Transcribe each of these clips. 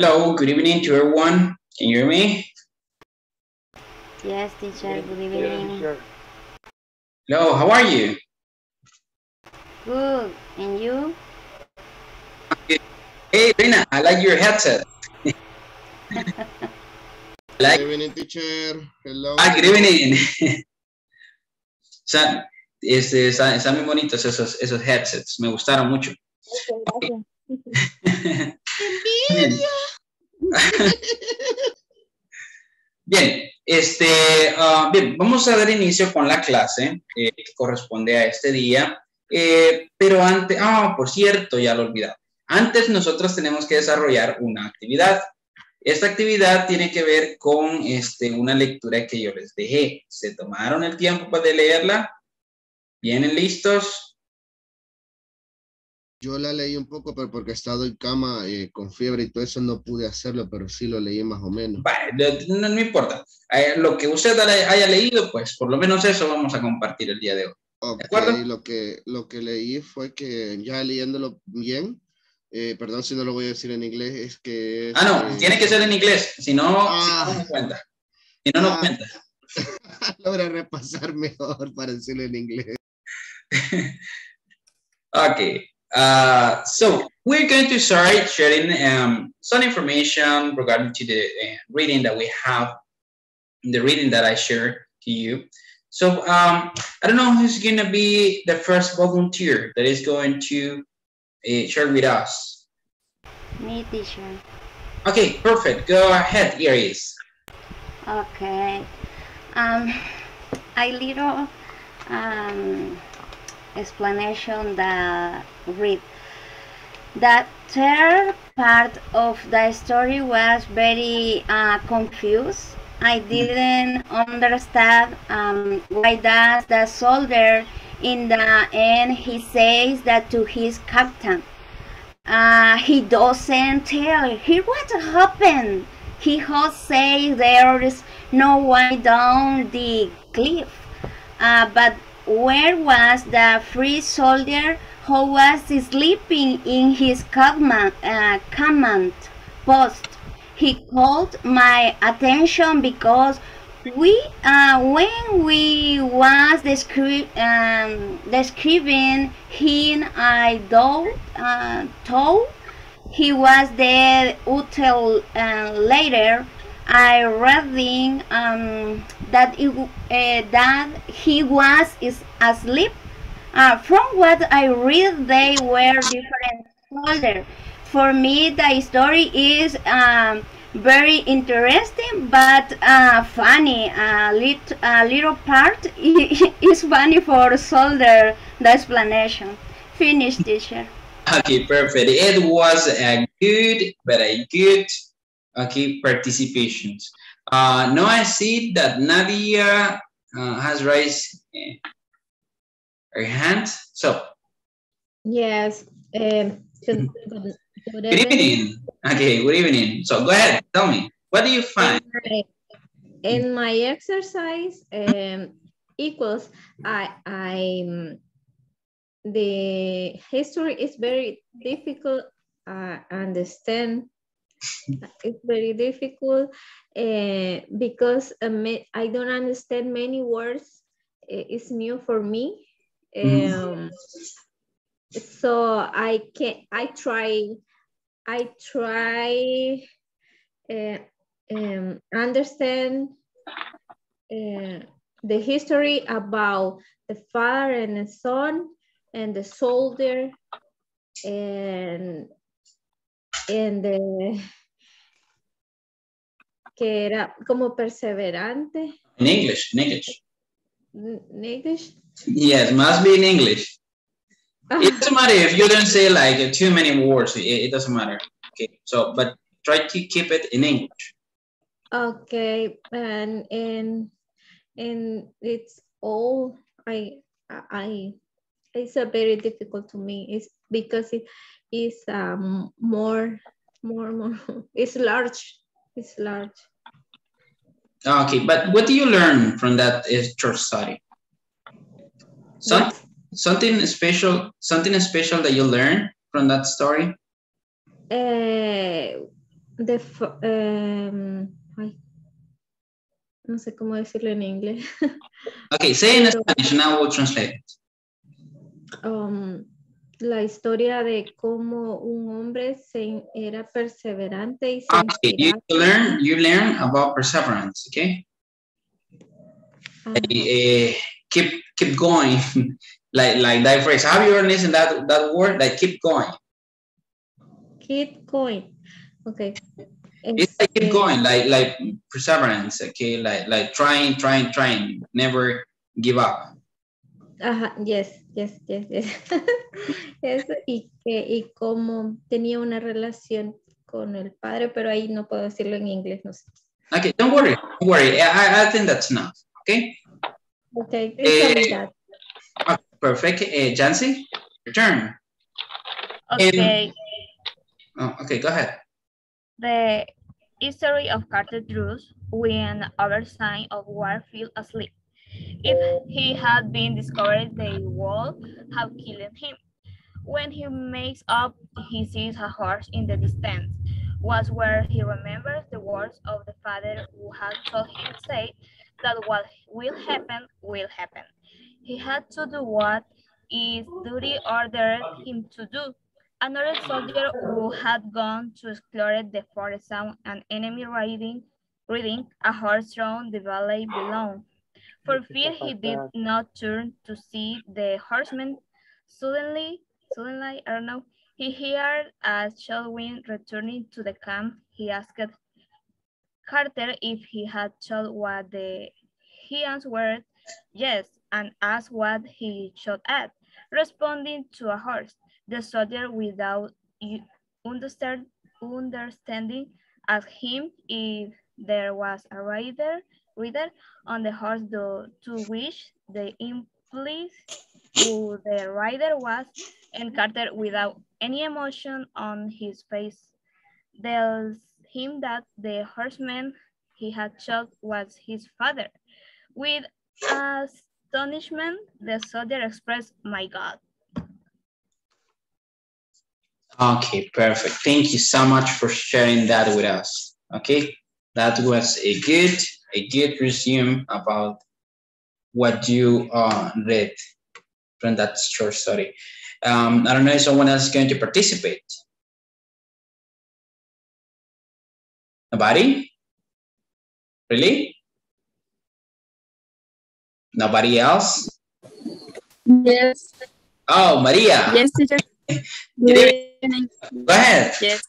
Hello, good evening to everyone. Can you hear me? Yes, teacher. Good evening. Hello, how are you? Good. And you? Hey, Rina, I like your headset. like, Good evening, teacher. Hello. ah, good evening. Están, este, están, están muy bonitos esos, esos headsets, me gustaron mucho. Bien. Bien, este, ah, bien, vamos a dar inicio con la clase eh, que corresponde a este día, eh, pero antes, ah, por cierto, ya lo he olvidado. Antes nosotros tenemos que desarrollar una actividad. Esta actividad tiene que ver con este, una lectura que yo les dejé. ¿Se tomaron el tiempo para leerla? ¿Vienen listos? Yo la leí un poco, pero porque he estado en cama eh, con fiebre y todo eso no pude hacerlo, pero sí lo leí más o menos. Vale, no, no, no importa. Eh, lo que usted haya leído, pues por lo menos eso vamos a compartir el día de hoy. Ok, acuerdo? lo que, lo que leí fue que ya leyéndolo bien, eh, perdón si no lo voy a decir en inglés, es que... Ah, no, eh, tiene que ser en inglés, si no, Ah. si no, no cuenta. Si no, no Ah. cuenta. Logré repasar mejor para decirlo en inglés. Okay. Uh, so we're going to start sharing um, some information regarding to the uh, reading that we have, the reading that I shared to you. So um, I don't know who's going to be the first volunteer that is going to uh, share with us. Me, teacher. Okay, perfect. Go ahead, Iris. Okay. Um, a little um, explanation that read. The third part of the story was very uh, confused. I didn't understand um, why does the soldier in the end he says that to his captain. Uh, he doesn't tell he what happened. He just say there is no way down the cliff. Uh, but where was the free soldier who was sleeping in his command, uh, command post? He called my attention because we, uh, when we was descri- um, describing him, I thought, uh, he was dead until uh, later I reading um, that it, uh, that he was is asleep. Uh, from what I read, they were different soldiers. For me, the story is um, very interesting, but uh, funny. A lit, little part is funny for soldier. The explanation. Finish, teacher. Okay, perfect. It was a good, a good, okay, participations. Uh, now I see that Nadia uh, has raised uh, her hand. So, Yes. Um, good, good, good good evening. Okay, good evening. So go ahead, tell me, what do you find? In my, exercise um, equals, I, I, the history is very difficult uh, understand. It's very difficult uh, because ma- I don't understand many words. Uh, It's new for me. Mhm. Um, so I can I try I try uh, um, understand uh, the history about the father and the son and the soldier and and the que era como perseverante In English, in English. in English Yes, must be in English. Ah. It doesn't matter if you don't say like too many words, it, it doesn't matter. Okay, so, but try to keep it in English. Okay, and and and it's all I I it's a very difficult to me. It's because it is um more more more it's large. It's large. Okay, but what do you learn from that church study? Some, What? something special, something special that you learn from that story? Uh, the um, ay, no sé cómo decirlo en inglés. Okay, say in Spanish now we'll translate it. Um, la historia de cómo un hombre se, era perseverante y se Okay, you learn, you learn about perseverance, okay? Eh, keep, keep going. like, like that phrase. Have you ever listened that, that word? Like, keep going. Keep going. Okay. It's like keep Este, going, like, like perseverance, okay? Like, like trying, trying, trying, never give up. Ajá, yes, yes, yes, yes. Eso, y que y cómo tenía una relación con el padre, pero ahí no puedo decirlo en inglés, no sé. Okay, don't worry, don't worry. I, I think that's enough, okay? Okay, Eh, that. Okay, perfect. Uh, Jancy, your turn. Okay, Oh, okay, go ahead. the history of Carter Drews when other sign of war fell asleep. If he had been discovered, they would have killed him. When he makes up, he sees a horse in the distance. Was where he remembers the words of the father who had told him say that what will happen will happen. He had to do what his duty ordered him to do. Another soldier who had gone to explore the forest saw an enemy riding, riding a horse through the valley below. For fear he did not turn to see the horseman, suddenly, suddenly, I don't know, he heard a chill wind returning to the camp. He asked Carter if he had told what the, he answered yes, and asked what he shot at, responding to a horse. The soldier, without understand, understanding, asked him if there was a rider, rider on the horse, to, to which the implies who the rider was, and Carter, without any emotion on his face, tells him that the horseman he had shot was his father. With astonishment, the soldier expressed, my God. Okay, perfect. Thank you so much for sharing that with us. Okay, that was a good, a good resume about what you uh, read from that short story. Um, I don't know if someone else is going to participate. Nobody? Really? Nobody else? Yes, Oh, Maria. yes, teacher. Good Good evening. Go ahead. Yes.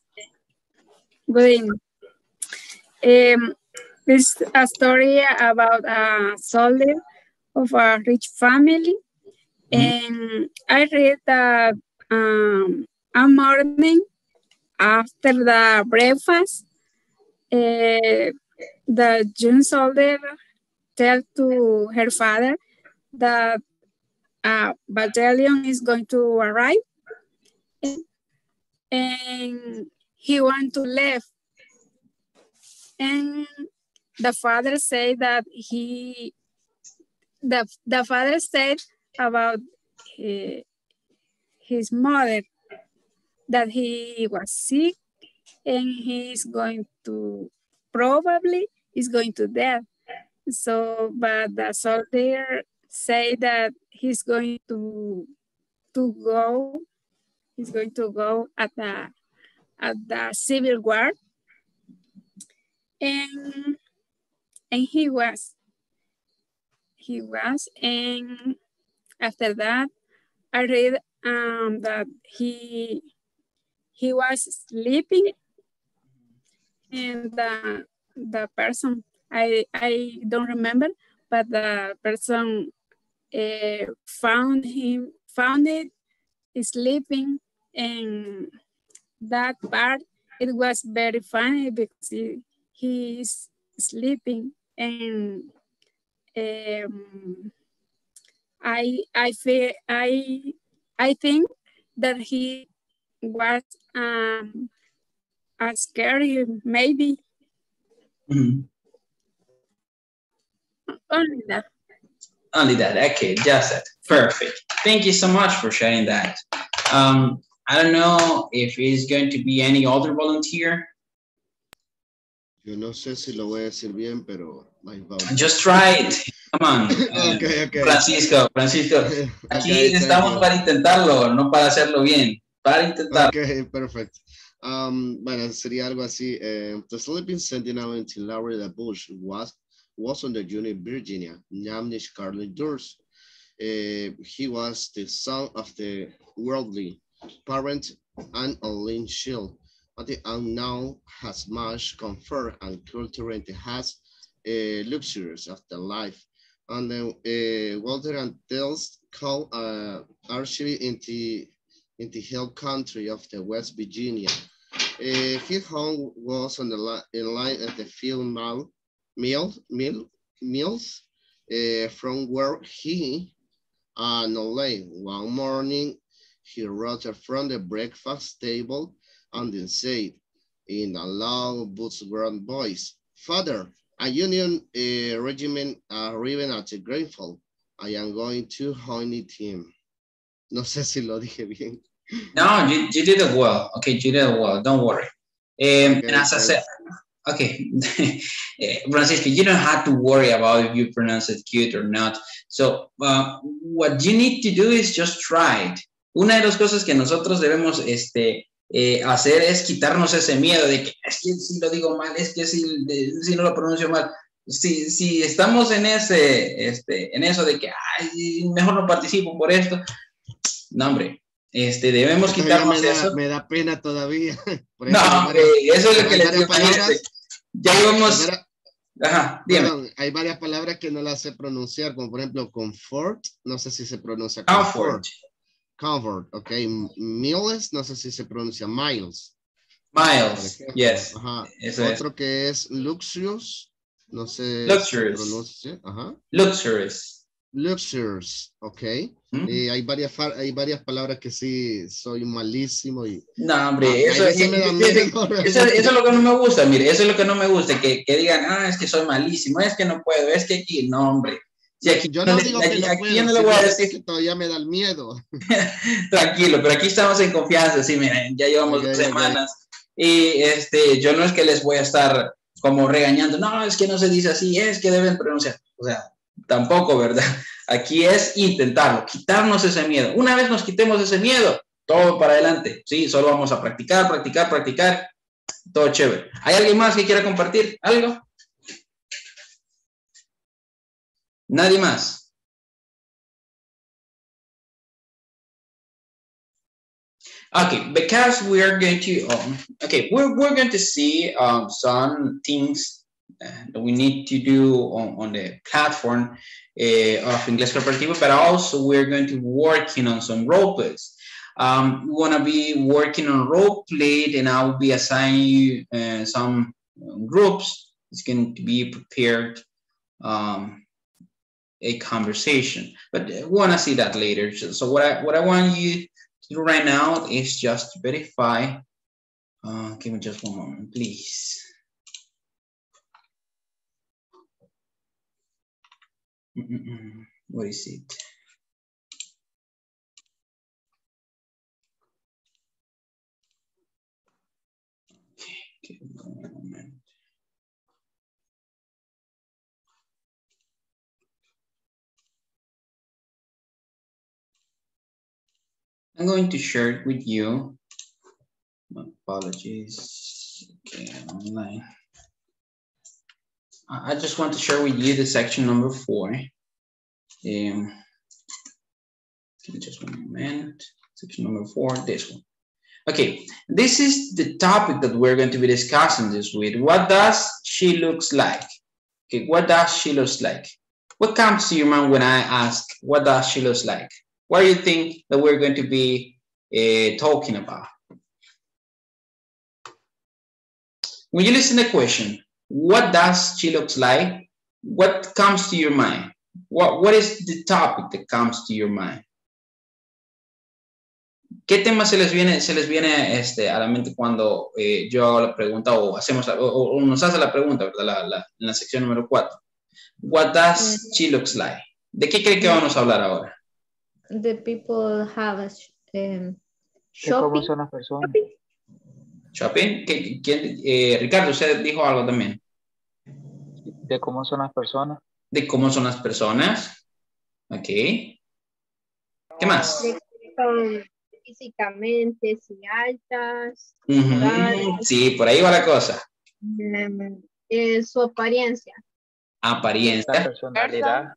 Good evening. Um, is a story about a soldier of a rich family. And I read that um, a morning after the breakfast, uh, the young soldier tell to her father that a battalion is going to arrive and he want to leave. And the father said that he, the, the father said about eh, his mother that he was sick and he's going to probably is going to death. So, but the soldier say that he's going to to go he's going to go at the at the civil war and and he was he was and after that i read um that he he was sleeping and the the person i i don't remember but the person uh, found him found it sleeping and that part it was very funny because he, he is sleeping and um, I I feel I I think that he was um a scary maybe Mhm. only that. Only that. Okay, just that. Perfect. Thank you so much for sharing that. Um, I don't know if it's going to be any other volunteer. Yo no sé si lo voy a decir bien, pero. Just try it. Come on. Okay, okay. Francisco, Francisco. Aquí Okay, estamos para intentarlo, no para hacerlo bien. Para intentar. Okay, perfect. Um, bueno, sería algo así. eh, the sleeping sentinel until Larry the Bush was was on the unit Virginia, named Scarlet Doors. Eh, he was the son of the worldly parent and Olin Shield. The unknown has much comfort and culture and has uh, luxuries of the life. And then uh, Walter and Tales call uh, archery into in the hill country of the West Virginia. Uh, his home was on the li in line at the field mill, mill, mill, mills, uh, from where he and late one morning he rose from the breakfast table and then said in a loud boots grand voice, Father, a Union uh, regiment arriving at the Grateful. I am going to join the team. No sé si lo dije bien. No, you, you did it well. Okay, you did it well. Don't worry. Um, Okay, and as I said, okay, Eh, Francisco, you don't have to worry about if you pronounce it cute or not. So, uh, what you need to do is just try it. Una de las cosas que nosotros debemos este, eh, hacer es quitarnos ese miedo de que es que si lo digo mal, es que si, de- si no lo pronuncio mal. Si, si estamos en ese, este, en eso de que ay, mejor no participo por esto, no, hombre, este, debemos quitarnos me, da, eso. me da pena todavía. Por No, hombre, eso es lo que le digo. palabras-. Ya íbamos. Ajá, perdón, hay varias palabras que no las sé pronunciar, como por ejemplo comfort, no sé si se pronuncia Comfort, Comfort, ok. Miles, no sé si se pronuncia miles. miles, yes, Ajá. eso es. Otro que es luxurious, no sé Luxurious. si se pronuncia. Ajá. Luxurious. Luxurious, ok. ¿Mm? Eh, hay, varias, hay varias palabras que sí soy malísimo y No, hombre, Ah, eso, eso- eso- realmente. eso es lo que no me gusta, mire, eso es lo que no me gusta, que, que digan, ah, es que soy malísimo, es que no puedo, es que aquí, no, hombre. Si aquí, yo no le- digo aquí- que no aquí puedo, yo no le voy a decir, que todavía me da el miedo. tranquilo, pero aquí estamos en confianza, sí, miren, ya llevamos dos semanas y este, yo no es que les voy a estar como regañando, no, es que no se dice así, es que deben pronunciar, o sea, tampoco, ¿verdad? Aquí es intentarlo, quitarnos ese miedo. Una vez nos quitemos ese miedo, todo para adelante, sí, solo vamos a practicar, practicar, practicar, todo chévere. ¿Hay alguien más que quiera compartir algo? Nadie más. Okay, because we are going to, um, okay, we're, we're going to see um, some things uh, that we need to do on, on the platform uh, of English Corporativo, but also we're going to working on some role plays. Um, we want to be working on role play, and I will be assigning you uh, some groups. It's going to be prepared um, a conversation, but we want to see that later. So, what I what I want you to do right now is just verify. Uh, give me just one moment, please. Mm-mm-mm. What is it? Okay, give me one moment. I'm going to share it with you. Apologies. Okay, online. I just want to share with you the section number four. Um, give me just one moment. Section number four, this one. Okay, this is the topic that we're going to be discussing this with. What does she looks like? Okay, what does she looks like? What comes to your mind when I ask, what does she looks like? What do you think that we're going to be uh, talking about? When you listen to the question, what does she looks like? What comes to your mind? What, what is the topic that comes to your mind? ¿Qué tema se les viene, se les viene este, a la mente cuando eh, yo hago la pregunta o, hacemos, o, o nos hace la pregunta, ¿verdad? La, la- en la sección número 4. What does she looks like? ¿De qué cree que vamos a hablar ahora? The people have a sh- um, de cómo shopping. son las personas. Shopping. ¿Qué- quién- eh, Ricardo, usted dijo algo también. De cómo son las personas. De cómo son las personas. Ok. ¿Qué más? de son físicamente, si altas, Ujú, Sí, por ahí va la cosa. em, eh, su apariencia. La Apariencia. personalidad.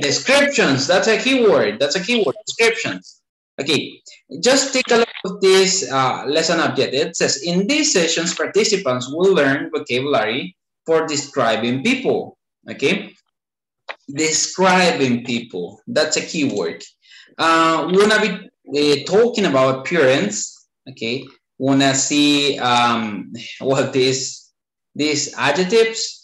Descriptions, that's a keyword. That's a keyword. Descriptions. Okay, just take a look at this uh, lesson object. It says, in these sessions, participants will learn vocabulary for describing people. Okay, describing people. That's a keyword. Uh, we're gonna be uh, talking about appearance. Okay, We're gonna see um, what these these adjectives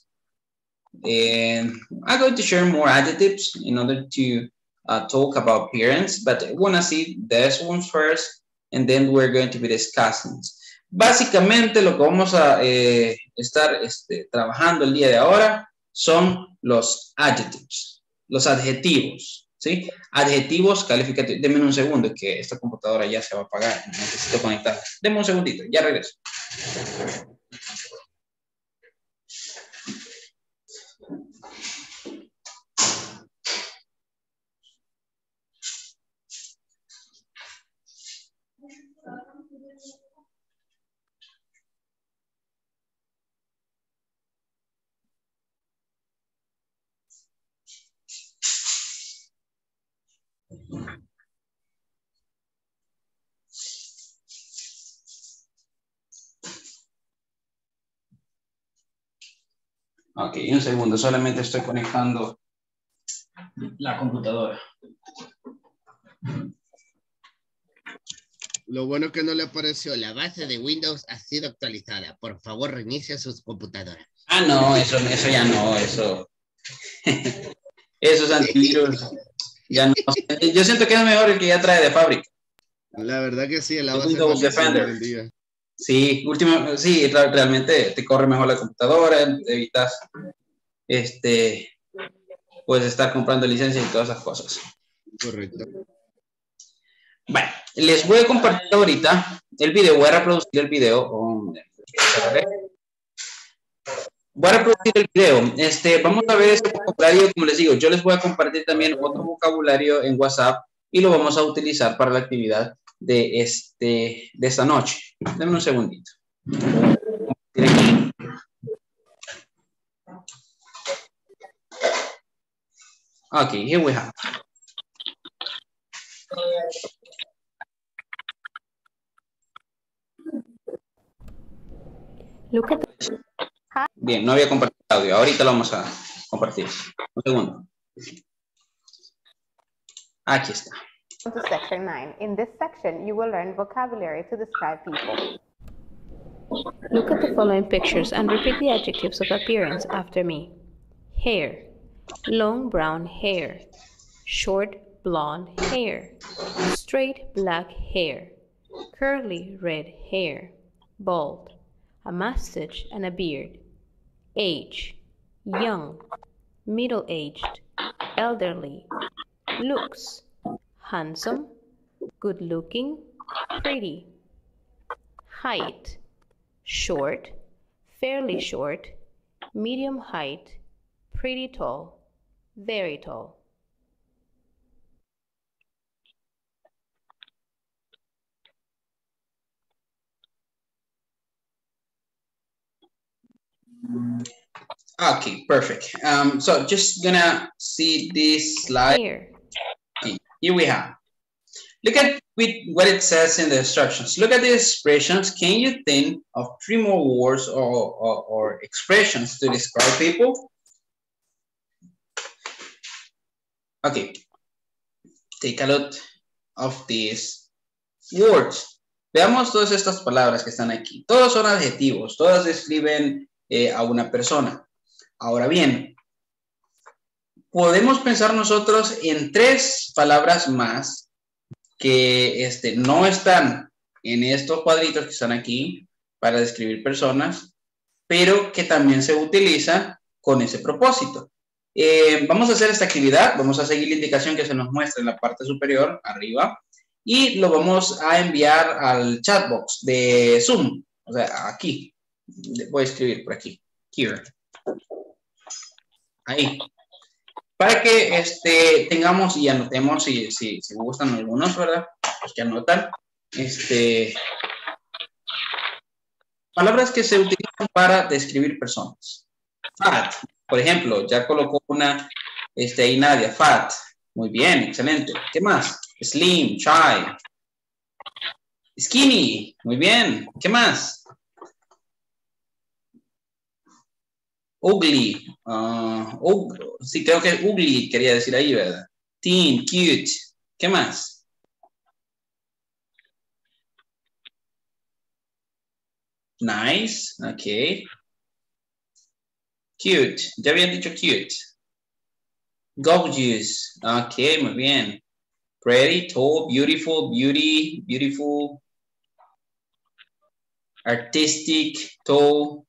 and I'm going to share more adjectives in order to uh, talk about appearance, but I want to see these ones first, and then we're going to be discussing. Básicamente lo que vamos a eh, estar este, trabajando el día de ahora son los adjectives, los adjetivos, ¿sí? Adjetivos calificativos. Denme un segundo que esta computadora ya se va a apagar, necesito conectar. Denme un segundito, ya regreso. Ok, un segundo, solamente estoy conectando la computadora. Lo bueno que no le apareció, la base de Windows ha sido actualizada. Por favor, reinicie sus computadoras. Ah, no, eso, eso ya no, eso. Esos antivirus. Ya no. Yo siento que es mejor el que ya trae de fábrica. La verdad que sí, la El Windows Defender. Sí, último, sí, realmente te corre mejor la computadora, evitas este, pues estar comprando licencias y todas esas cosas. Correcto. Bueno, les voy a compartir ahorita el video, voy a reproducir el video. oh, Voy a reproducir el video. Este, vamos a ver este vocabulario, como les digo, yo les voy a compartir también otro vocabulario en WhatsApp y lo vamos a utilizar para la actividad de, este, de esta noche. Denme un segundito. Okay, here we have. Look at Bien, no había compartido audio. Ahorita lo vamos a compartir. Un segundo. Aquí está. To section 9. In this section, you will learn vocabulary to describe people. Look at the following pictures and repeat the adjectives of appearance after me. Hair. Long brown hair. Short blonde hair. Straight black hair. Curly red hair. Bald. A mustache and a beard. Age. Young. Middle aged. Elderly. Looks handsome, good looking, pretty. Height short, fairly short, medium height, pretty tall, very tall. Okay, perfect. Um, so just gonna see this slide. Here, Here we have. Look at what it says in the instructions. Look at the expressions. Can you think of three more words or, or, or expressions to describe people? Okay. Take a look of these words. Veamos todas estas palabras que están aquí. Todos son adjetivos, todas describen eh, a una persona. Ahora bien, podemos pensar nosotros en tres palabras más que este, no están en estos cuadritos que están aquí para describir personas, pero que también se utilizan con ese propósito. Eh, vamos a hacer esta actividad, vamos a seguir la indicación que se nos muestra en la parte superior, arriba, y lo vamos a enviar al chat box de Zoom. O sea, aquí. Voy a escribir por aquí. Here. Ahí. Para que este, tengamos y anotemos si, si, gustan algunos, ¿verdad? Pues que anotan. Este, palabras que se utilizan para describir personas. Fat, por ejemplo, ya colocó una, este, ahí Nadia, fat. Muy bien, excelente. ¿Qué más? Slim, shy. Skinny, muy bien. ¿Qué más? Ugly, ug- sí, creo que ugly quería decir ahí, ¿verdad? Teen, cute. ¿Qué más? Nice, ok. Cute, ya habían dicho cute. Gorgeous, ok, muy bien. Pretty, tall, beautiful, beauty, beautiful. Artistic, tall.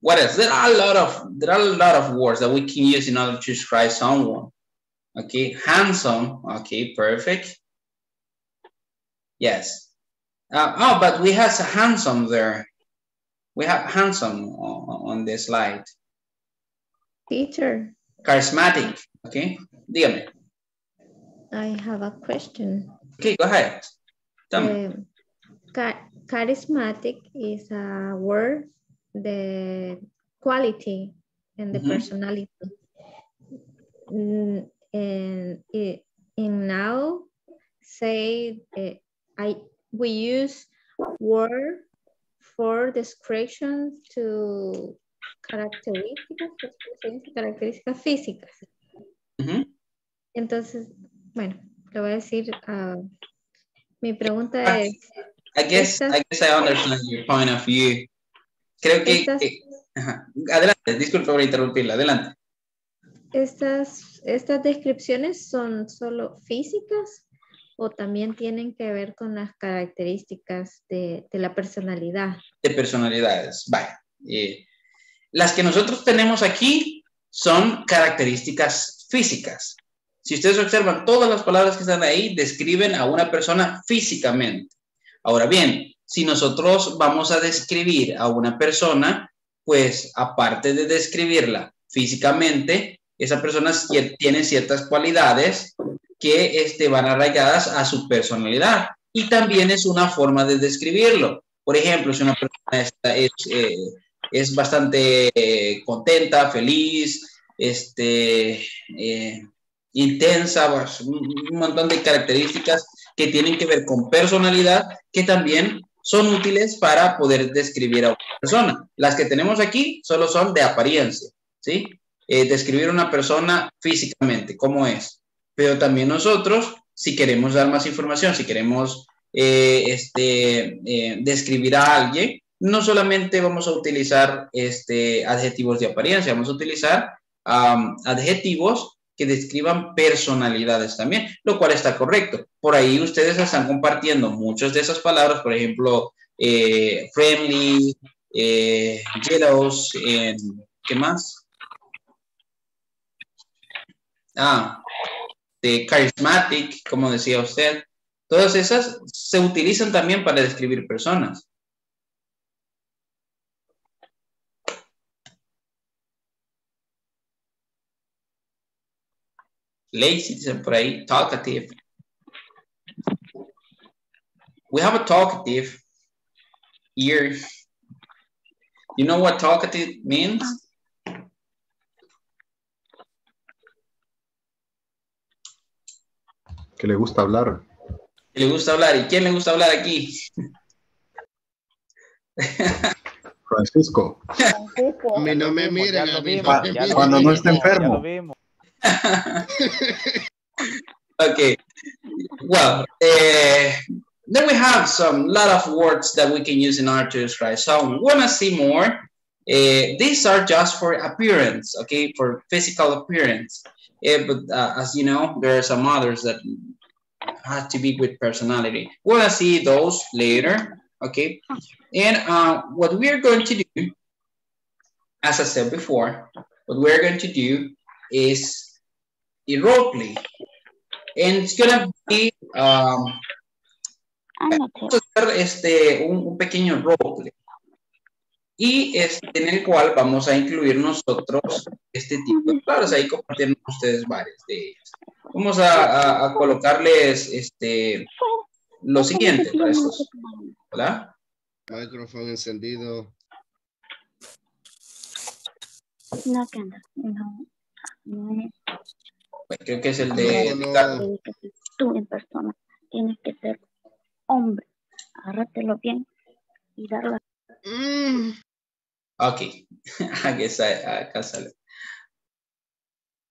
What else? There are a lot of there are a lot of words that we can use in order to describe someone. Okay, handsome. Okay, perfect. Yes. Uh, oh, but we have handsome there. We have handsome on, on the slide. Teacher, Charismatic. Okay, dígame. I have a question. Okay, go ahead. Tell me. Um, cha- charismatic is a word, the quality and the Mhm. personality. Mm, And it, in now, say, uh, I, we use word for description to características, ¿cómo se dice? características físicas. Ujú. Entonces, bueno, le voy a decir, ah, mi pregunta Ah, es, I guess Estas- I guess I understand your point of view. Creo que, Estas- que- ajá. adelante, disculpe por interrumpirla, adelante. ¿estas, estas descripciones son solo físicas o también tienen que ver con las características de, de la personalidad? de personalidades. Vaya. eh, las que nosotros tenemos aquí son características físicas. Si ustedes observan, todas las palabras que están ahí describen a una persona físicamente. Ahora bien, si nosotros vamos a describir a una persona, pues aparte de describirla físicamente, esa persona tiene ciertas cualidades que este, van arraigadas a su personalidad. Y también es una forma de describirlo. Por ejemplo, si una persona está- es, eh, es bastante eh, contenta, feliz, este, eh, intensa, pues, un montón de características que tienen que ver con personalidad que también son útiles para poder describir a una persona. Las que tenemos aquí solo son de apariencia, ¿sí? Eh, describir una persona físicamente, cómo es. Pero también nosotros, si queremos dar más información, si queremos eh, este, eh, describir a alguien, no solamente vamos a utilizar este, adjetivos de apariencia, vamos a utilizar am, adjetivos que describan personalidades también, lo cual está correcto. Por ahí ustedes están compartiendo muchas de esas palabras, por ejemplo, eh, friendly, eh, jealous, eh, ¿qué más? Ah, de charismatic, como decía usted. Todas esas se utilizan también para describir personas. Lazy, dicen por ahí, talkative. We have a talkative here. You know what talkative means? Que le gusta hablar. Le gusta hablar. ¿Y quién le gusta hablar aquí? Francisco. A mí no me Ya miren, lo a mí no me ya lo Cuando no ya enfermo. Okay. Well, uh, then we have some lot of words that we can use in order to describe someone. We want to see more. Uh, these are just for appearance, okay, for physical appearance. Uh, but as you know, there are some others that have to be with personality. We're gonna see those later, okay. And uh, what we're going to do, as I said before, what we're going to do is play. And it's gonna be, um, vamos a hacer este, un, un pequeño roleplay. Y este, en el cual vamos a incluir nosotros este tipo de palabras. Ahí compartieron ustedes varias de ellas. Vamos a, a- a colocarles este, lo siguiente para estos. ¿Hola? Micrófono encendido. No, no, no, no es Pues creo que es el de. Ricardo. tú en persona tienes que ser hombre, agárratelo bien y darlo Mm. Ok, aquí está, acá sale.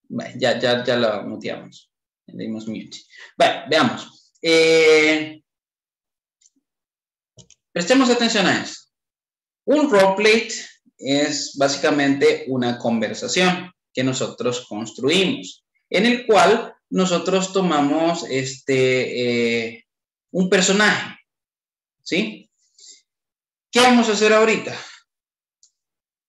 Bueno, ya, ya, ya lo muteamos. Le dimos mute. Bueno, veamos. Eh, prestemos atención a esto. Un roleplay es básicamente una conversación que nosotros construimos, en el cual nosotros tomamos este, eh, un personaje. ¿Sí? ¿Qué vamos a hacer ahorita?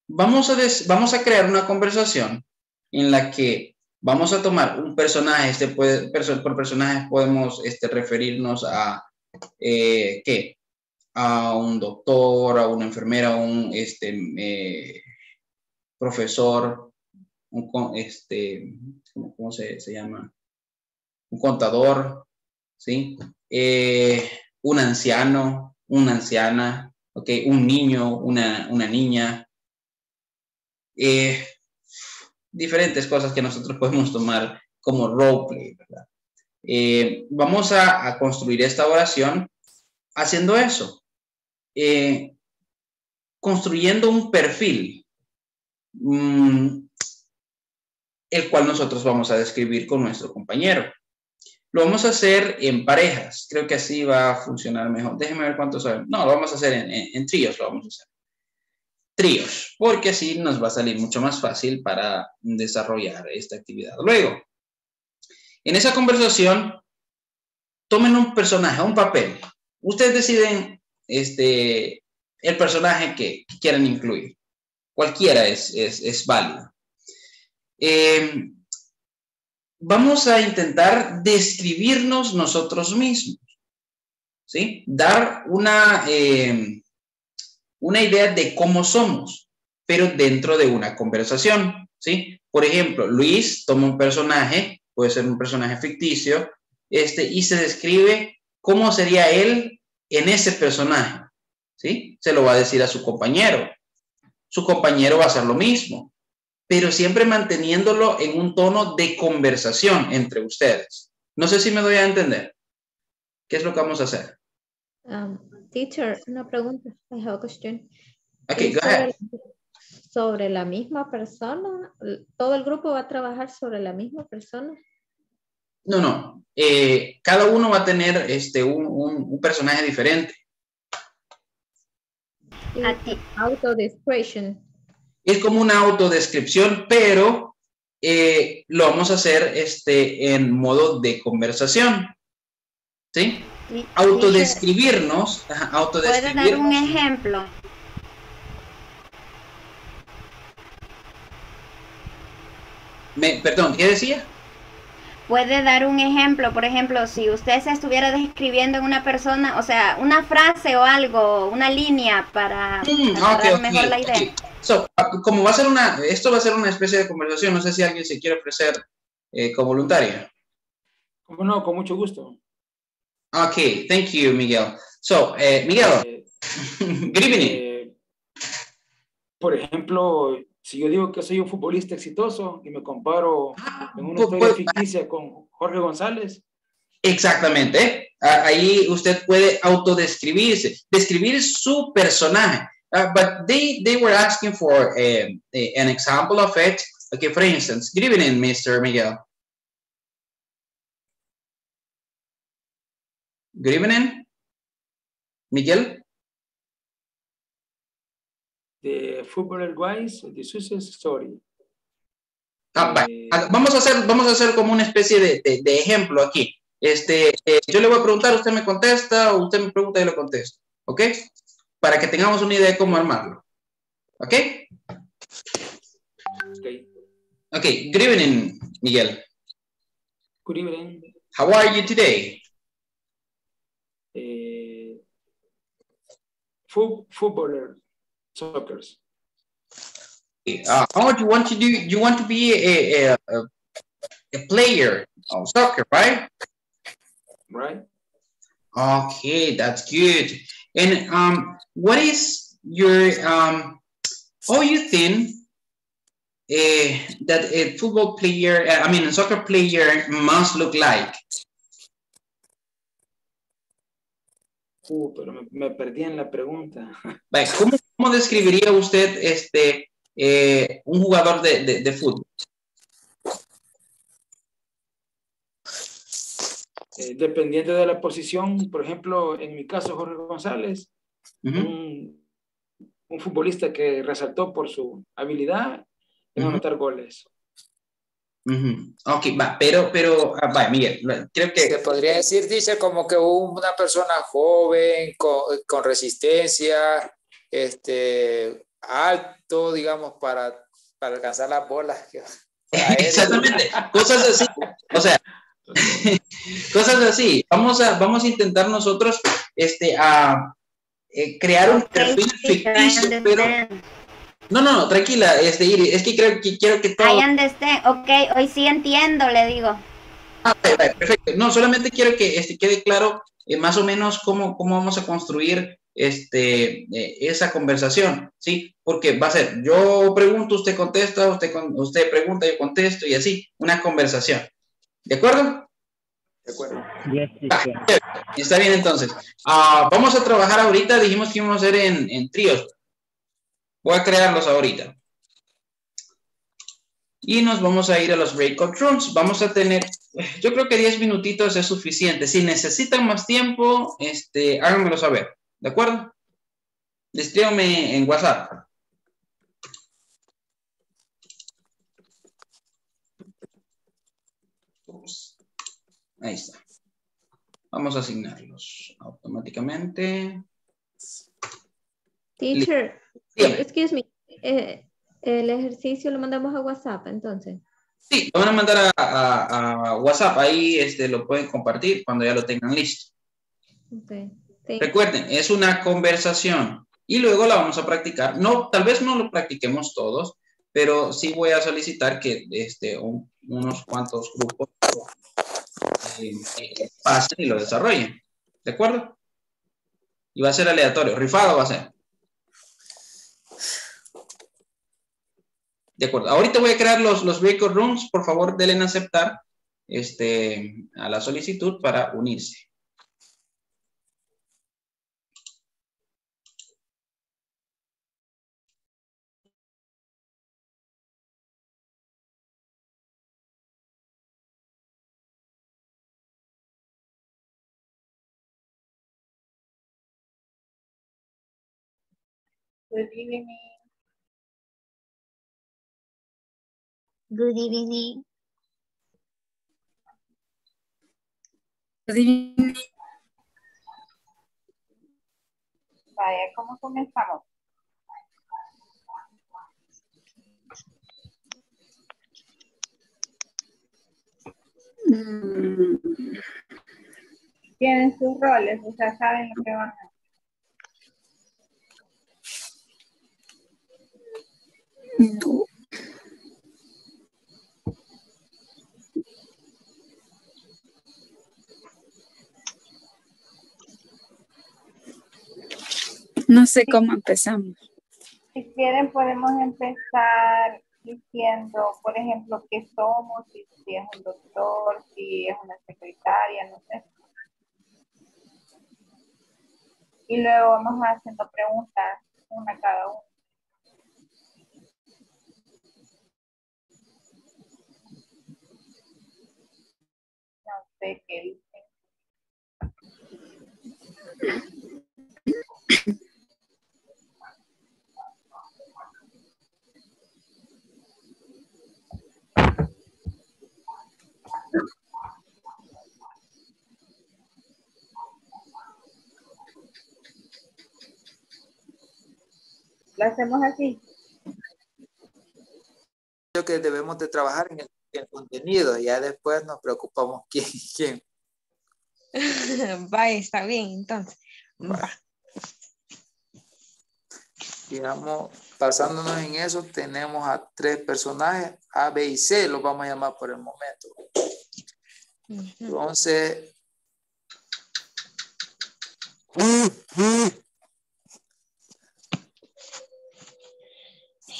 Vamos a, vamos a crear una conversación en la que vamos a tomar un personaje, este puede, por personajes podemos este, referirnos a, eh, ¿qué? A un doctor, a una enfermera, a un este, eh, profesor, un, este, ¿cómo, se, se llama? Un contador, ¿sí? Eh, un anciano, una anciana, ¿ok? Un niño, una, una niña, eh, diferentes cosas que nosotros podemos tomar como roleplay, ¿verdad? Eh, vamos a, a construir esta oración haciendo eso, construyendo un perfil, mm, el cual nosotros vamos a describir con nuestro compañero. Lo vamos a hacer en parejas, creo que así va a funcionar mejor. Déjenme ver cuántos saben. No, lo vamos a hacer en, tríos, lo vamos a hacer tríos, porque así nos va a salir mucho más fácil para desarrollar esta actividad. Luego, en esa conversación, tomen un personaje, un papel. Ustedes deciden este, el personaje que, que quieran incluir. Cualquiera es, es, es válido. Eh, vamos a intentar describirnos nosotros mismos, ¿sí? Dar una... eh, una idea de cómo somos, pero dentro de una conversación, ¿sí? Por ejemplo, Luis toma un personaje, puede ser un personaje ficticio, este, y se describe cómo sería él en ese personaje, ¿sí? Se lo va a decir a su compañero. Su compañero va a hacer lo mismo, pero siempre manteniéndolo en un tono de conversación entre ustedes. No sé si me doy a entender. ¿Qué es lo que vamos a hacer? Um, teacher, una pregunta. I have a question. Okay, ¿Es go ahead. sobre, sobre la misma persona? ¿Todo el grupo va a trabajar sobre la misma persona? No, no. Eh, cada uno va a tener este, un, un- un personaje diferente. Autodescription. Es como una autodescripción, pero eh, lo vamos a hacer este, en modo de conversación. ¿Sí? Autodescribirnos. ajá, ¿Puede dar un autodescribirnos. ejemplo? Me- perdón, ¿qué decía? Puede dar un ejemplo, por ejemplo, si usted se estuviera describiendo en una persona, o sea, una frase o algo, una línea para Mm, agarrar ok, ok, mejor la idea. So, ah, como va a ser una, esto va a ser una especie de conversación, no sé si alguien se quiere ofrecer eh, como voluntaria. ¿Cómo no? Con mucho gusto. Ok, thank you, Miguel. So, eh, Miguel, Eh, good evening. eh, por ejemplo, si yo digo que soy un futbolista exitoso y me comparo en una pu- historia pu- ficticia con Jorge González, Exactamente. Ah, Ahí usted puede autodescribirse, describir su personaje. Ah, but they, they were asking for um, a- an example of it. Okay, for instance, good evening, Mr. Miguel. Good evening, Miguel. de Footballer Wise, The Success Story. Ah. Eh, Ah, Vamos a hacer, vamos a hacer como una especie de, de- de ejemplo aquí. Este, eh, yo le voy a preguntar, usted me contesta, usted me pregunta y le contesto. ¿Ok? Para que tengamos una idea de cómo armarlo. ¿Ok? ok. Ok, good evening, Miguel. Good evening. How are you today? Fu- footballer, soccer. Uh, oh, you want to do? You want to be a, a, a, a player of soccer, right? right? Okay, that's good. And um, what is your um? You think uh, that a football player, uh, I mean, a soccer player must look like? Uh, pero me, me perdí en la pregunta. ¿Cómo, cómo describiría usted este eh, un jugador de, de, de fútbol? Eh, dependiendo de la posición, por ejemplo, en mi caso, Jorge González, Ujú, un, un futbolista que resaltó por su habilidad en Ujú. anotar goles. ujú. Ok, va, pero, pero, ah, va, Miguel, creo que Se podría decir, dice, como que una persona joven, con, con resistencia, este, alto, digamos, para, para alcanzar las bolas. que-. Exactamente, cosas así. O sea, cosas así. Vamos a, vamos a intentar nosotros este, a eh, crear un Okay, perfil ficticio, pero... No, no, no, tranquila, este, es que creo que quiero que todo... I understand. Ok, hoy sí entiendo, le digo. Ah, perfecto. No, solamente quiero que este, quede claro eh, más o menos cómo, cómo vamos a construir este, eh, esa conversación, ¿sí? Porque va a ser, yo pregunto, usted contesta, usted, con- usted pregunta, yo contesto y así, una conversación. ¿De acuerdo? ¿De acuerdo? Está bien entonces. Ah, vamos a trabajar ahorita, dijimos que íbamos a hacer en, en tríos. Voy a crearlos ahorita. Y nos vamos a ir a los breakout rooms. Vamos a tener, yo creo que 10 minutitos es suficiente. Si necesitan más tiempo, este, háganmelo saber. ¿De acuerdo? Escríbanme en WhatsApp. Ahí está. Vamos a asignarlos automáticamente. Teacher, Dígame. excuse me, eh, el ejercicio lo mandamos a WhatsApp, entonces. Sí, lo van a mandar a, a- a WhatsApp. Ahí este, lo pueden compartir cuando ya lo tengan listo. Okay. Sí. Recuerden, es una conversación y luego la vamos a practicar. No, tal vez no lo practiquemos todos, pero sí voy a solicitar que este, un- unos cuantos grupos pasen y lo desarrollen. ¿De acuerdo? Y va a ser aleatorio. Rifado va a ser. De acuerdo. Ahorita voy a crear los, los breakout rooms. Por favor, denle en aceptar este, a la solicitud para unirse. Good evening. Good evening. Vaya, ¿cómo comenzamos? Mm, Tienen sus roles, o sea, saben lo que van a hacer. No. No sé cómo empezamos. Si quieren, podemos empezar diciendo, por ejemplo, qué somos, si, si es un doctor, si es una secretaria, no sé. Y luego vamos haciendo preguntas, una cada uno. Lo hacemos así. Creo que debemos de trabajar en el el contenido, ya después nos preocupamos quién, quién. Va, está bien, entonces. Va. Digamos, basándonos en eso, tenemos a tres personajes, A, B y C, los vamos a llamar por el momento. Entonces,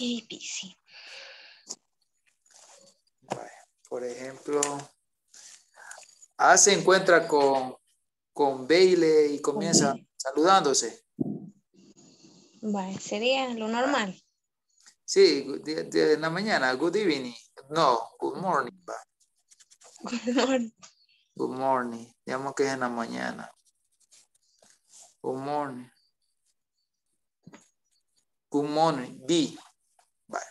ABC. Por ejemplo, A se encuentra con, con Bailey y comienza saludándose. Vale, sería lo normal. Sí, de, de, en la mañana, good evening. No, good morning. Good morning. Good morning. Digamos que es en la mañana. Good morning. Good morning. B. Vale.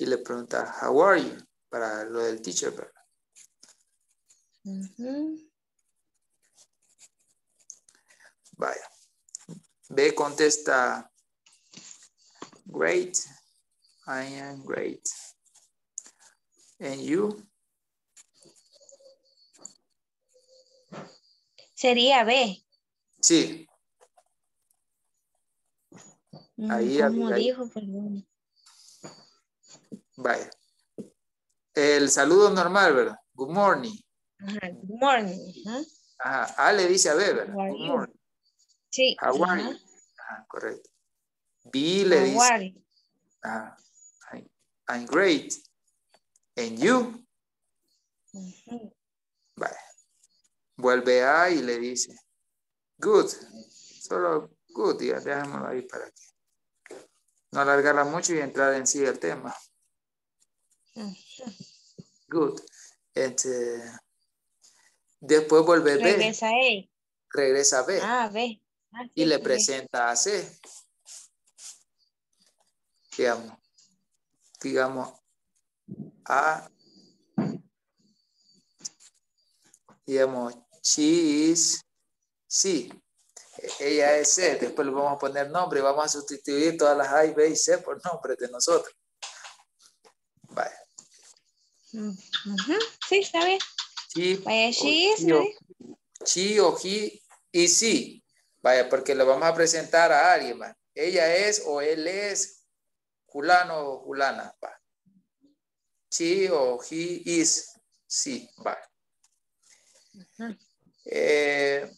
Y le pregunta, how are you? Para lo del teacher, ¿verdad? Vaya. B contesta, great. I am great. And you? Sería B. Sí. Mm, Ahí, ¿Cómo ahí. dijo? Perdón. Vaya. El saludo normal, ¿verdad? Good morning. Ajá, Good morning. ajá. Ajá. A le dice a B, ¿verdad? How are Good morning. Sí. How are ajá. you? Ajá, correcto. B le How dice, are you? ajá, I'm great. And you? Ujú. Vale. Vuelve A y le dice, good. Solo good, ya déjamelo ahí para que no alargarla mucho y entrar en sí el tema. Good. Este, después vuelve B, Regresa A. regresa a B Ah, B. Ah, y le presenta a C. Digamos, digamos, A, digamos, she is C. Ella es C, después le vamos a poner nombre y vamos a sustituir todas las A y B y C por nombres de nosotros. Sí, está bien. She, Vaya, o she is, she me o- he y sí. Vaya, porque le vamos a presentar a alguien. Ella es o él es fulano o fulana. Va. She o he is sí. Va. Ujú. Eh,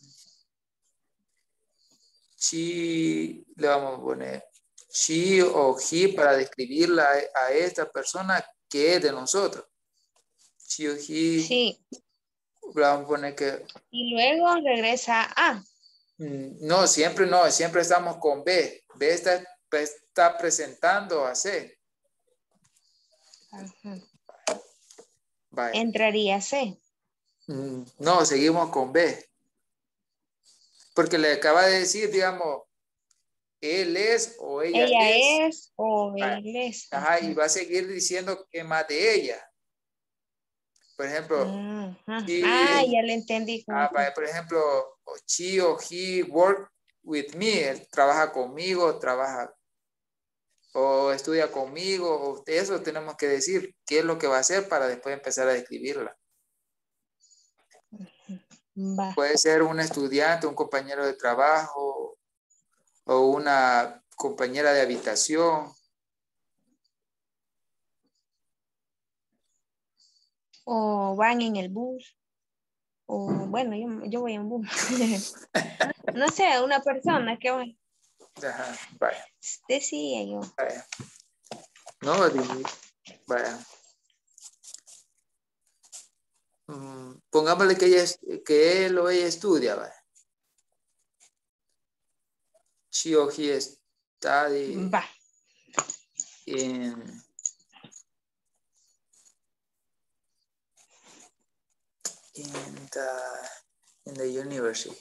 she, le vamos a poner she o he para describirla a esta persona que es de nosotros. Sí. a poner que Y luego regresa a A. Mm, No, siempre no, siempre estamos con B. B está, está presentando a C. Vaya. Entraría C. Mm, No, seguimos con B. Porque le acaba de decir, digamos, él es o ella, Ella es. es o Vaya. él es. Ajá, y va a seguir diciendo que más de ella. Por ejemplo. Ah, ya le entendí. ah, por ejemplo, she o he work with me, él trabaja conmigo, trabaja o estudia conmigo, o eso tenemos que decir qué es lo que va a hacer para después empezar a describirla. Va. Puede ser un estudiante, un compañero de trabajo o una compañera de habitación. O van en el bus. O bueno, yo, yo voy en bus. no sé, una persona que va. Ajá, vaya, Decía yo. vaya. No, vaya. Mm, pongámosle que, ella, que él o ella estudia, vaya. She or he study Va. in in the in the university.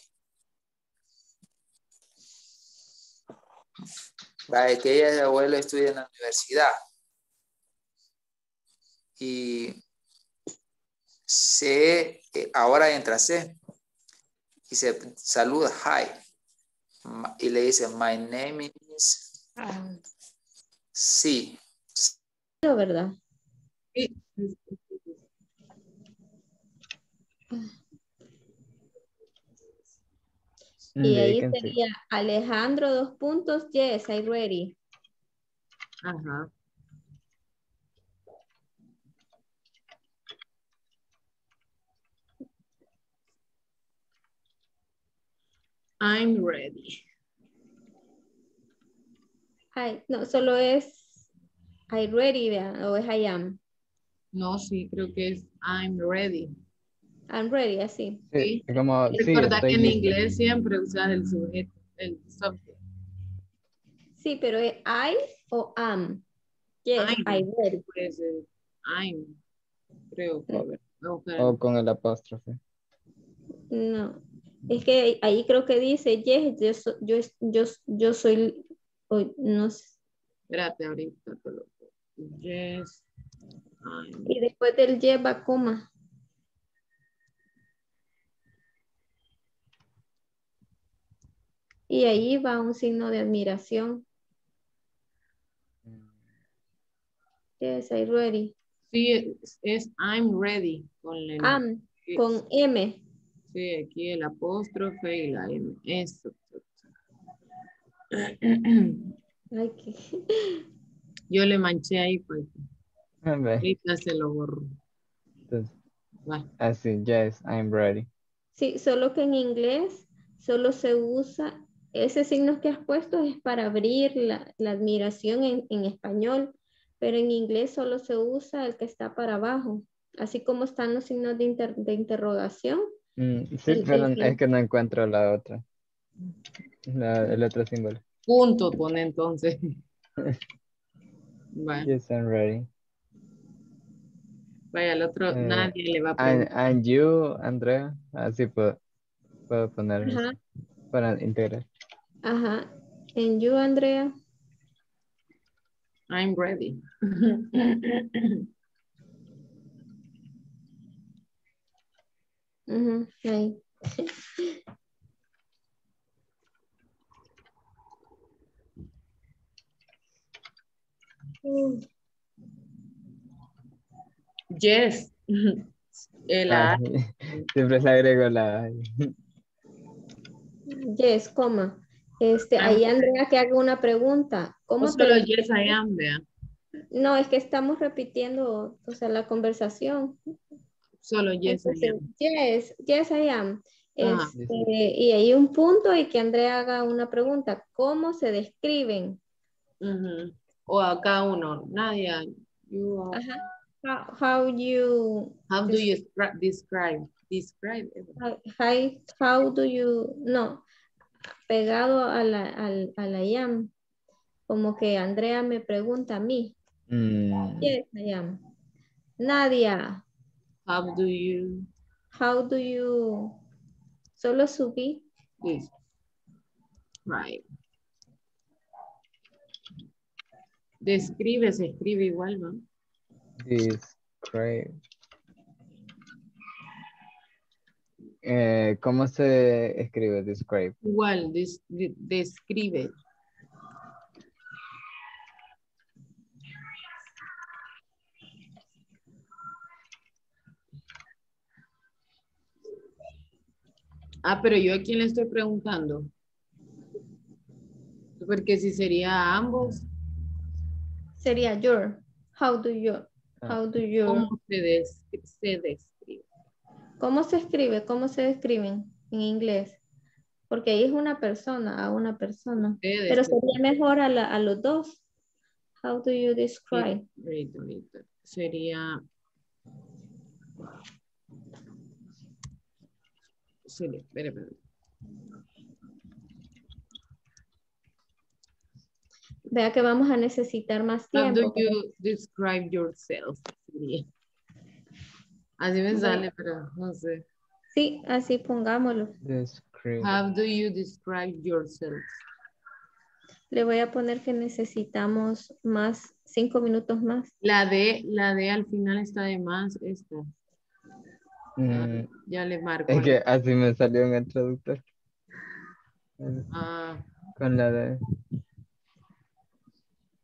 Vaya, que ella o él estudia en la universidad. Y C, eh, ahora entra C y se saluda, hi. Y le dice, my name is Ah, C. no, ¿verdad? Sí. Y ahí sería Alejandro, dos puntos, yes, I ready. Ajá. I'm ready. I, no, solo es I ready, vea, o es I am. No, sí, creo que es I'm ready. I'm ready, así. Sí, como, sí, Recuerda estoy que en inglés siempre usas el sujeto, el subject. Sí, pero es I o am. Yes, I'm. I ready. I'm. Creo buscar. O con el apóstrofe. No, es que ahí creo que dice yes, yo, so- yo, yo, yo soy, o no sé. Espérate, ahorita te lo Yes. I'm. Y después del yes va coma. Y ahí va un signo de admiración. Yes, I ready. Sí, es, es I'm ready. Con el, Am, sí, con M. Sí, aquí el apóstrofe y la M. Eso. Ay, qué- Yo le manché ahí, pues. A ver, Ahorita se lo borro. entonces, Va. así, yes, I'm ready. Sí, solo que en inglés solo se usa, ese signo que has puesto es para abrir la, la admiración en, en español, pero en inglés solo se usa el que está para abajo, así como están los signos de, inter- de interrogación. Mm, sí, El- pero el- es que no encuentro la otra. La- el otro símbolo. Punto pone entonces. Vaya, Yes, I'm ready. vaya, al otro Eh, nadie le va a And, preguntar. and you, Andrea, así puedo, puedo poner Ajá, para integrar. Ajá. En you, Andrea. I'm ready. Ujú, ahí. Yes. El Ah, A. siempre le agrego la Yes, coma. Este, I'm ahí ready. Andrea que haga una pregunta. ¿Cómo te solo yes I am, vea. No, es que estamos repitiendo, o sea, la conversación. Solo yes I Entonces, am. yes, yes, I am. Ajá. Este, y hay un punto y que Andrea haga una pregunta. ¿Cómo se describen? O a cada uno. Nadia, you are- Ajá. How, how you, how do you descri- describe? Describe. how, how, how do you, no, pegado a la, al, a la IAM. Como que Andrea me pregunta a mí. Mm, Yes, I am. Nadia, How do you how do you, solo subí. this? Right. Describe, se escribe igual, ¿no? describe. Eh, ¿Cómo se escribe describe? Igual, des- de- describe. Ah, pero yo a quién le estoy preguntando. Porque si sería a ambos, Sería your. How do you, how do you, ¿cómo se, des- se describe? ¿Cómo se escribe? ¿Cómo se describen en inglés? Porque ahí es una persona, a una persona. Pero sería mejor a, la- a los dos. How do you describe? Ahorita, ahorita. Sería. Sería, espera, espera. Vea que vamos a necesitar más How do tiempo. you describe yourself? Sería. Así me sale, pero no sé. Sí, así pongámoslo. Describe. How do you describe yourself? Le voy a poner que necesitamos más, cinco minutos más. La D, la D al final está de más, esta. Mm, Ya le marco. es que así me salió en el traductor. Ah, Con la de...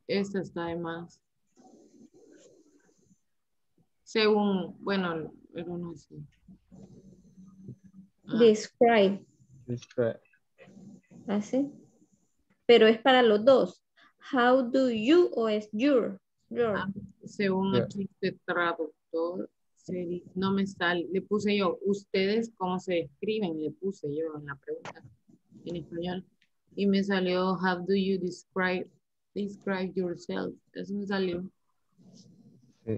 esta está de más. Según, bueno, pero no sé. Ah. Describe. Describe. Así. Pero es para los dos. How do you o es your? Your. Ah, según Ya. aquí este traductor, no me sale, le puse yo, ustedes cómo se describen, le puse yo en la pregunta en español. Y me salió, how do you describe, describe yourself? Eso me salió.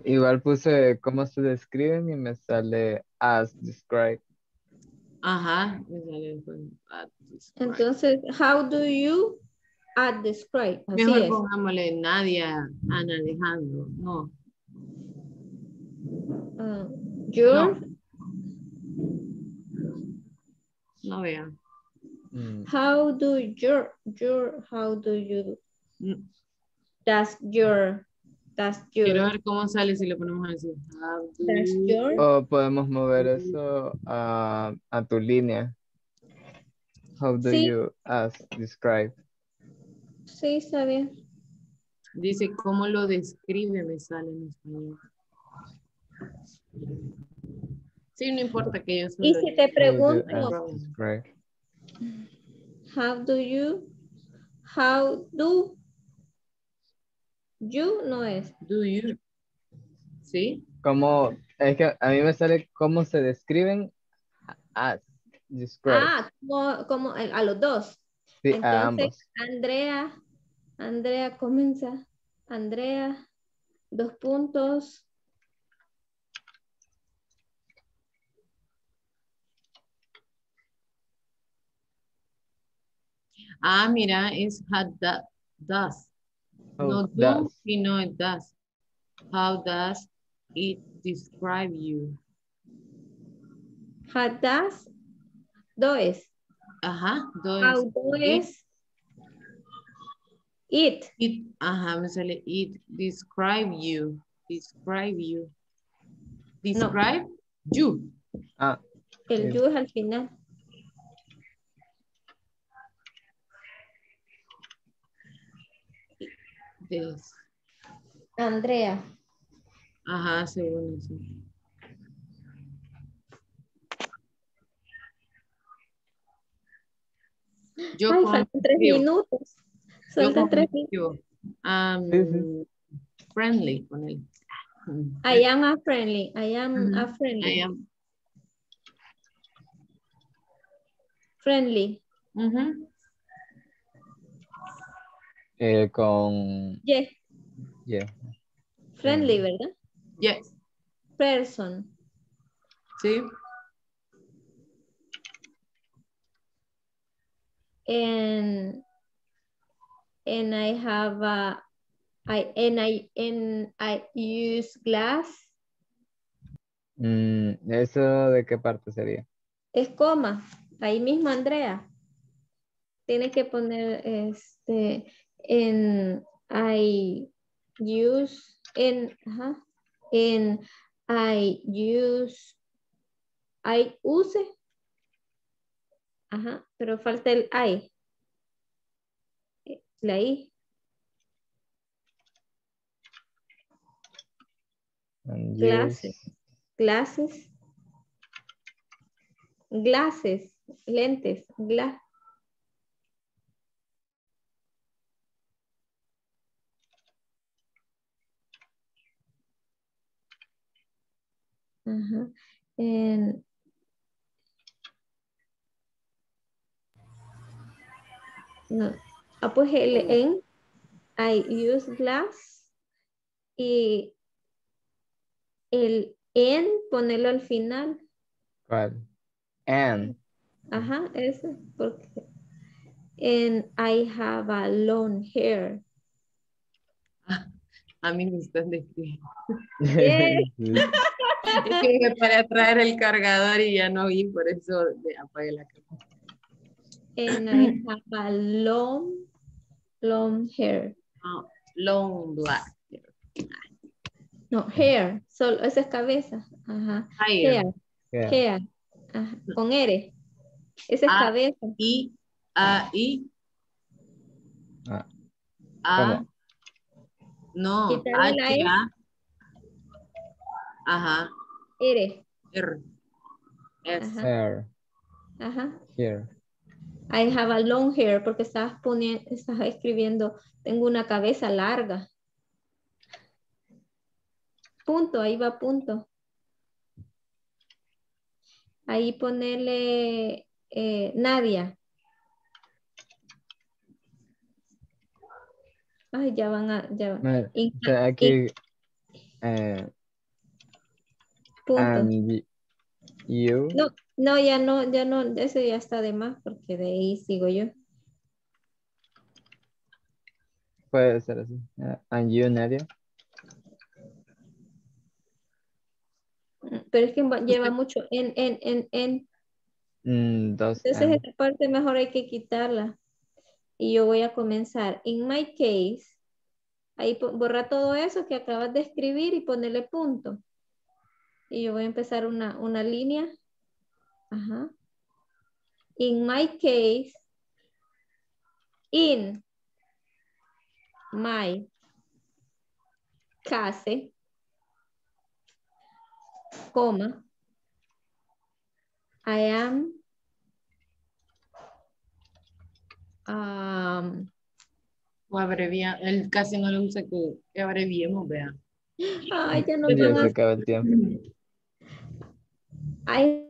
Igual puse cómo se describen y me sale as described. Ajá, me salió. pues, ah, describe. Entonces, how do you at describe? Así Mejor es. pongámosle Nadia, Ana Alejandro, no. Ah, your, No vea. Mm, how do your, your, how do you, Mm, that's your, that's your, Quiero ver cómo sale si le ponemos así. How do that's you- your. O podemos mover eso a, a tu línea. How do Sí. you as describe? Sí, está bien. Dice, ¿cómo lo describe? Me sale en español. Sí, no importa que yo Y si te pregunto, how do you, how do you no es. Do you? ¿Sí? ¿Cómo? Es que a mí me sale cómo se describen as describe. Ah, como, como a a los dos. sí, a Entonces, ambos. Andrea, Andrea comienza. Andrea, dos puntos. Ah, mira, es had that, does. How no do, does. sino it does. How does it describe you? Had does, does. Ajá, does. How does it. It, ajá, me sale it describe you. Describe you. Describe you. Ah, El you es al final. Andrea. Ajá, según eso. Yo Ay, faltan tres minutos. Faltan tres minutos. Um. Friendly, con él. I am a friendly. I am a friendly. I am. Friendly. Ujú. Eh, con Yes. yeah. Friendly, ¿verdad? Yes. Person. Sí. and and I have a I and I and I use glass. Mm, ¿Eso de qué parte sería? Es coma. Ahí mismo, Andrea. Tiene que poner este en I use ajá, en I use I use Ajá, pero falta el I. La I. And Glasses. use- Glasses. Glasses. Lentes. Gla Ajá. En- No. Ah, pues el en I use glass y el en ponerlo al final. ¿Cuál? And. Ajá, ese. Porque en I have a long hair. A mí me están describiendo. Es que me paré a traer el cargador y ya no vi, por eso apagué la cámara. And I have a long, long hair. Ah, long black. No, hair. Solo, esa es cabeza. Ajá. Hair. Hair. Hair. Ajá, Con R. Esa es cabeza. I, A, I, Ah, A. ¿Cómo? No, H. A. Ajá. R. R. S. Ajá. Hair. Ajá. Here. I have a long hair porque estabas poniendo, estás escribiendo, tengo una cabeza larga. Punto, ahí va punto. Ahí ponele eh, Nadia. Ay, ya van a, ya van. Aquí. eh, punto. and you. No, no, ya no, ya no, eso ya está de más porque de ahí sigo yo. Puede ser así. Eh, and you, Nadia. Pero es que va- lleva mucho en, en, en, en. Mm, dos. Entonces and. esta parte mejor hay que quitarla. Y yo voy a comenzar. In my case, ahí borra todo eso que acabas de escribir y ponerle punto. Y yo voy a empezar una, una línea. Ajá. In my case, in my case, coma, I am um, O abrevia, él casi no le gusta que, que abreviemos, vea. Ay, ya no se a- acaba el tiempo. I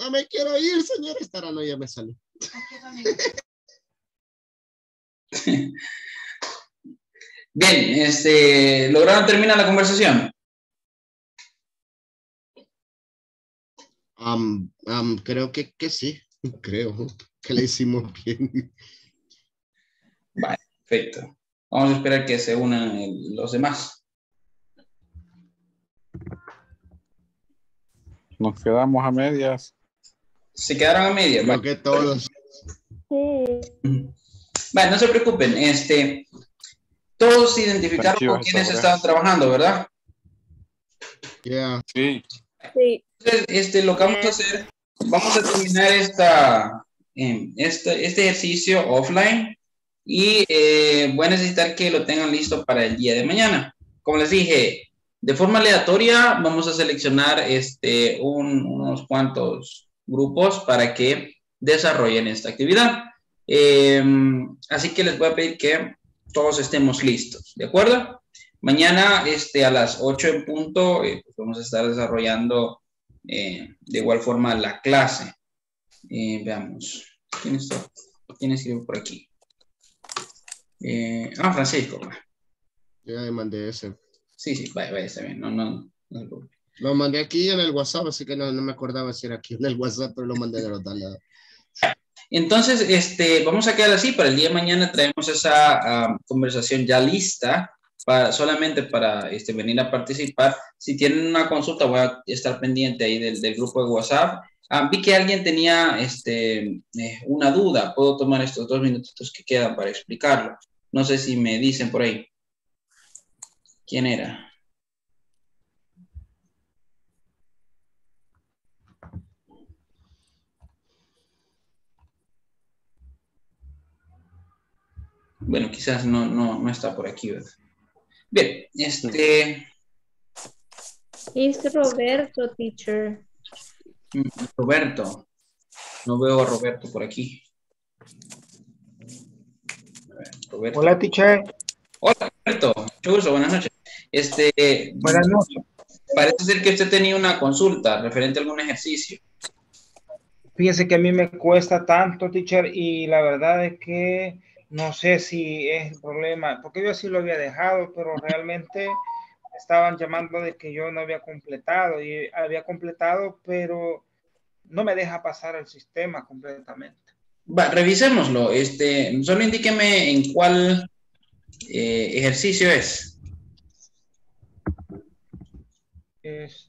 No me quiero ir, señor. Esta no ya me salió. Bien, este, ¿lograron terminar la conversación? Am, am, creo que, que sí. Creo que le hicimos bien. Vale, perfecto. Vamos a esperar que se unan el- los demás. Nos quedamos a medias. Se quedaron a medias. Creo que todos. Vale, no se preocupen. Este, todos identificaron con quiénes está estaban trabajando, ¿verdad? Yeah. Sí. Sí. Entonces, este, lo que vamos a hacer, vamos a terminar esta, em, este, este ejercicio offline y eh, voy a necesitar que lo tengan listo para el día de mañana. Como les dije, de forma aleatoria vamos a seleccionar este, un- unos cuantos grupos para que desarrollen esta actividad. Em, así que les voy a pedir que todos estemos listos, ¿de acuerdo? Mañana este, a las 8 en punto eh, pues vamos a estar desarrollando eh, de igual forma la clase. Eh, veamos. ¿Quién está? ¿Quién escribe por aquí? Eh, ah, Francisco. Ya le mandé ese. Sí, sí, vaya, vaya, está bien. No, no, no preocupe. Lo mandé aquí en el WhatsApp, así que no, no me acordaba si era aquí en el WhatsApp, pero lo mandé de los dos lados. Entonces, este, vamos a quedar así. Para el día de mañana traemos esa ah, conversación ya lista, para, solamente para este, venir a participar. Si tienen una consulta, voy a estar pendiente ahí del, del grupo de WhatsApp. Ah, vi que alguien tenía este, eh, una duda. Puedo tomar estos dos minutitos que quedan para explicarlo. No sé si me dicen por ahí. ¿Quién era? Bueno, quizás no, no, no está por aquí, ¿verdad? Bien, este, Es Roberto, teacher. mm, Roberto. No veo a Roberto por aquí. Roberto. Hola, teacher. Hola, Roberto. Mucho gusto, buenas noches. Este, Buenas noches. parece ser que usted tenía una consulta referente a algún ejercicio. Fíjese que a mí me cuesta tanto, teacher, y la verdad es que no sé si es el problema, porque yo sí lo había dejado, pero realmente estaban llamando de que yo no había completado y había completado, pero no me deja pasar el sistema completamente. Va, revisémoslo. Este, solo indíqueme en cuál eh, ejercicio es. Es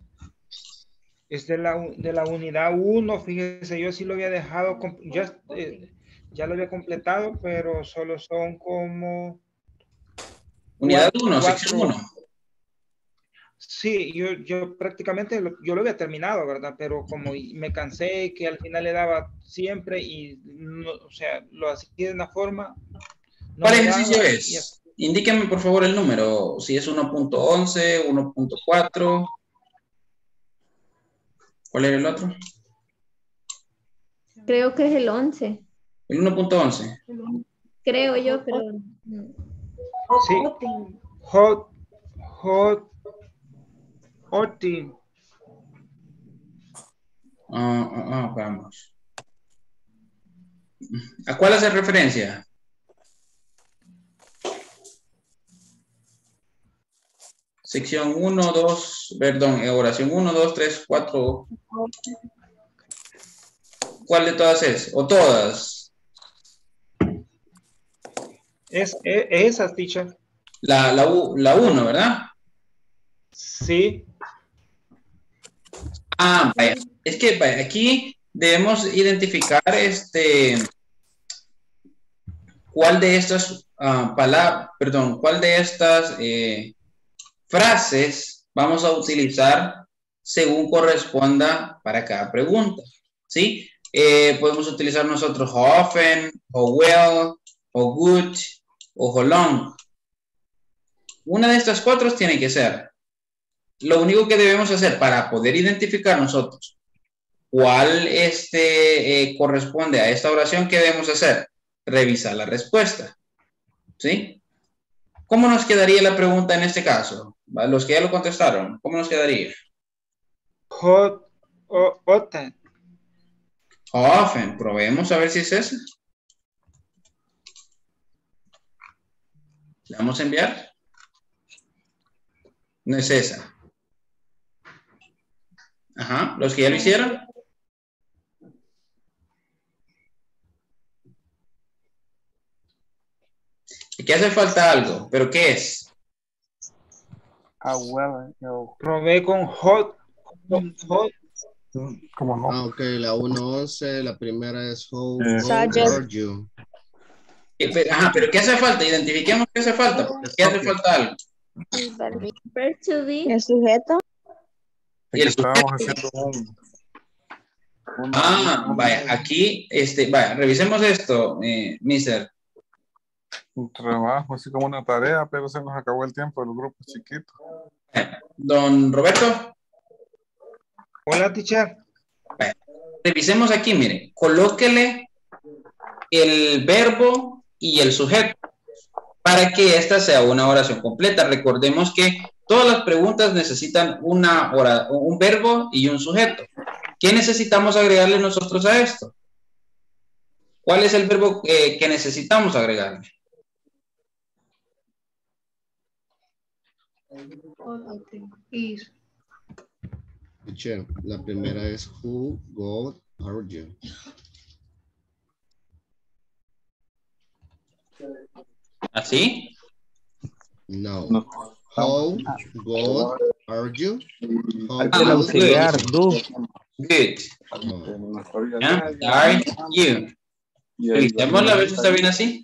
Es de la, de la unidad 1, fíjese, yo sí lo había dejado, ya, eh, ya lo había completado, pero solo son como... Unidad cuatro- 1, sección cuatro- 1. Sí, yo, yo prácticamente lo, yo lo había terminado, ¿verdad? Pero como me cansé que al final le daba siempre y, no, o sea, lo hacía de una forma... no ¿Cuál ejercicio es? Indíqueme por favor el número, si es 1.11, 1.4. ¿Cuál era el otro? Creo que es el 11. El 1.11. Creo yo, pero... Sí. Hot, hot, Oti. Ah, ah, ah, vamos. ¿A cuál hace referencia? Sección 1, 2, perdón, oración 1, 2, 3, 4. ¿Cuál de todas es? ¿O todas? Es, es, es esa, teacher. La, la, U- la 1, ¿verdad? Sí. Ah, vaya. Es que vaya, aquí debemos identificar este cuál de estas palabras, perdón, cuál de estas eh, frases vamos a utilizar según corresponda para cada pregunta. ¿Sí? Eh, podemos utilizar nosotros often, o well, o good, o. Una de estas cuatro tiene que ser. Lo único que debemos hacer para poder identificar nosotros cuál este, eh, corresponde a esta oración, ¿qué debemos hacer? Revisar la respuesta. ¿Sí? ¿Cómo nos quedaría la pregunta en este caso? Los que ya lo contestaron, ¿cómo nos quedaría? Hot, o, often. Often, probemos a ver si es esa. ¿Le vamos a enviar? No es esa. Ajá, los que ya lo hicieron. Aquí hace falta algo, pero ¿qué es? Ah, well, yo, Probé con hot, con hot. ¿cómo no? Ah, ok, la 1.11, la primera es How Eh. old are you? Eh, pero- Ajá, pero ¿qué hace falta? Identifiquemos qué hace falta. ¿Qué hace falta algo? El sujeto. Y el Estábamos sujeto. haciendo un, un- Ah, un- vaya, aquí, este, vaya, revisemos esto, eh, mister. un trabajo, así como una tarea, pero se nos acabó el tiempo, el grupo es chiquito. Don Roberto, Hola, teacher. revisemos aquí, mire, colóquele el verbo y el sujeto para que esta sea una oración completa. Recordemos que todas las preguntas necesitan una hora, un verbo y un sujeto. ¿Qué necesitamos agregarle nosotros a esto? ¿Cuál es el verbo eh, que necesitamos agregarle? Teacher, la primera es Who God are you? ¿Así? No. How God are you? How good auxiliar, are you? do. Good. Yeah, are you? Revisémosla a ver si está bien así.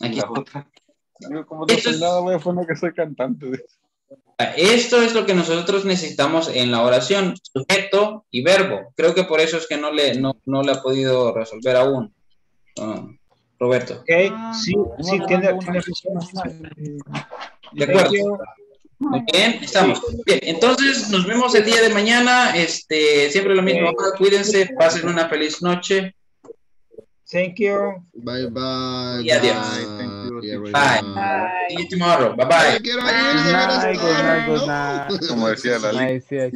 Aquí está. como no soy nada, voy a que soy cantante. Esto es lo que nosotros necesitamos en la oración, sujeto y verbo. Creo que por eso es que no le, no, no le ha podido resolver aún. Ah, Roberto. Ok, sí, sí, tiene, tiene razón. De acuerdo. Muy bien, estamos. Bien, entonces nos vemos el día de mañana. Este, siempre lo mismo. Cuídense, pasen una feliz noche. Thank you. Bye bye. Y adiós. Bye. Bye. See you tomorrow. Bye bye. Quiero Good night, good estar, night, ¿no? good night. Como decía la Nice,